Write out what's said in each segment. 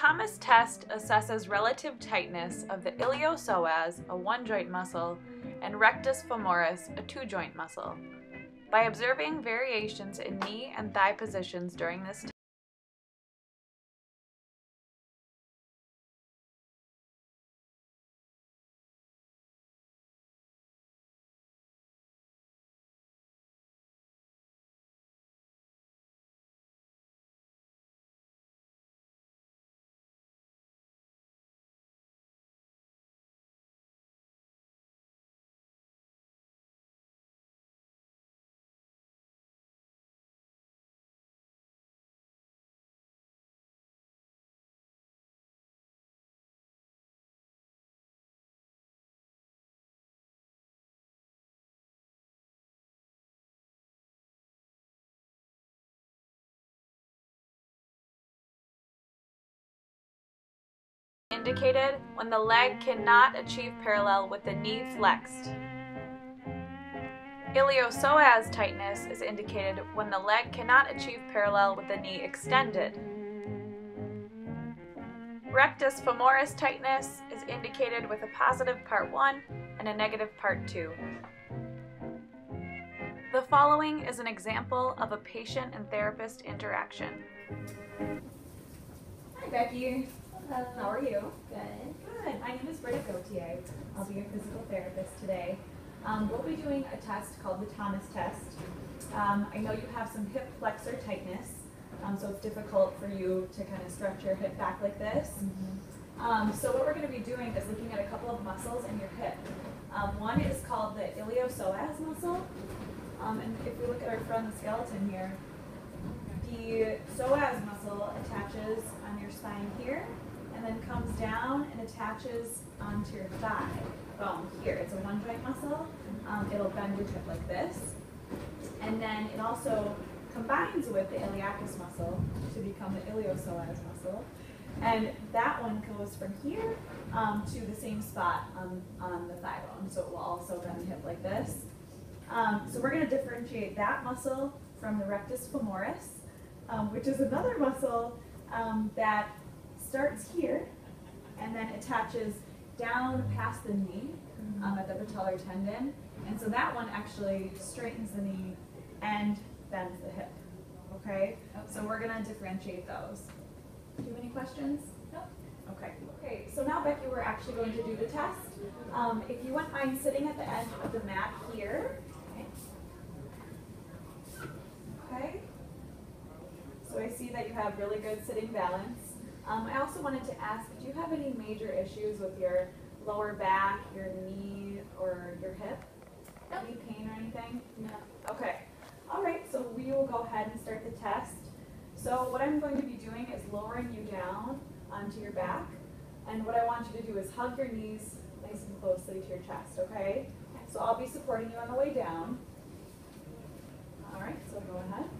Thomas test assesses relative tightness of the iliopsoas, a one joint muscle, and rectus femoris, a two joint muscle. By observing variations in knee and thigh positions during this indicated when the leg cannot achieve parallel with the knee flexed. Iliopsoas tightness is indicated when the leg cannot achieve parallel with the knee extended. Rectus femoris tightness is indicated with a positive part 1 and a negative part 2. The following is an example of a patient and therapist interaction. Hi Becky. How are you? Good. Good. My name is Britta Gautier. I'll be your physical therapist today. Um, we'll be doing a test called the Thomas test. Um, I know you have some hip flexor tightness, um, so it's difficult for you to kind of stretch your hip back like this. Um, so what we're going to be doing is looking at a couple of muscles in your hip. Um, one is called the iliopsoas muscle. Um, and if we look at our front skeleton here, the psoas muscle attaches on your spine here and then comes down and attaches onto your thigh bone here. It's a one joint muscle. Um, it'll bend your hip like this. And then it also combines with the iliacus muscle to become the iliopsoas muscle. And that one goes from here um, to the same spot on, on the thigh bone. So it will also bend the hip like this. Um, so we're going to differentiate that muscle from the rectus femoris, um, which is another muscle um, that starts here and then attaches down past the knee um, at the patellar tendon. And so that one actually straightens the knee and bends the hip. Okay? So we're going to differentiate those. Do you have any questions? No. Okay. Okay, so now Becky, we're actually going to do the test. Um, if you wouldn't mind sitting at the edge of the mat here. Okay. So I see that you have really good sitting balance. Um, I also wanted to ask, do you have any major issues with your lower back, your knee, or your hip? No. Any pain or anything? No. Okay. All right, so we will go ahead and start the test. So what I'm going to be doing is lowering you down onto your back. And what I want you to do is hug your knees nice and closely to your chest, okay? So I'll be supporting you on the way down. All right, so go ahead.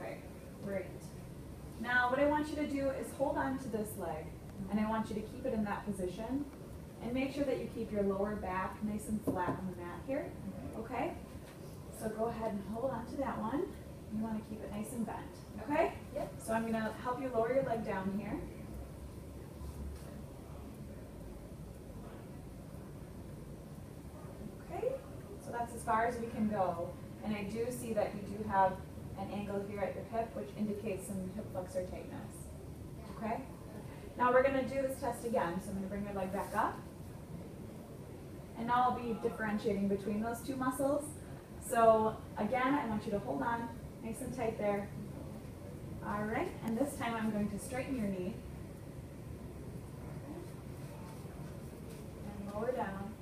Okay, great. Now what I want you to do is hold on to this leg, and I want you to keep it in that position. And make sure that you keep your lower back nice and flat on the mat here, okay? So go ahead and hold on to that one. You want to keep it nice and bent, okay? Yep. So I'm going to help you lower your leg down here. Okay, so that's as far as we can go. And I do see that you do have an angle here at your hip, which indicates some hip flexor tightness. Okay? Now we're going to do this test again. So I'm going to bring your leg back up. And now I'll be differentiating between those two muscles. So again, I want you to hold on nice and tight there. All right, and this time I'm going to straighten your knee. And lower down.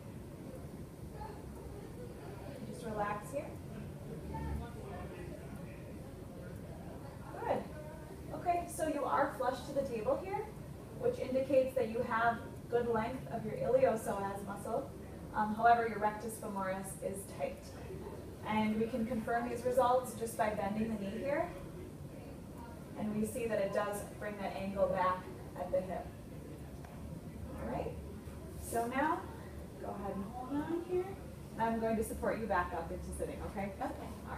Just relax here. Good. Okay, so you are flush to the table here, which indicates that you have good length of your iliopsoas muscle. Um, however, your rectus femoris is tight. And we can confirm these results just by bending the knee here. And we see that it does bring that angle back at the hip. All right. So now, go ahead and hold on here. I'm going to support you back up into sitting, okay? Okay. All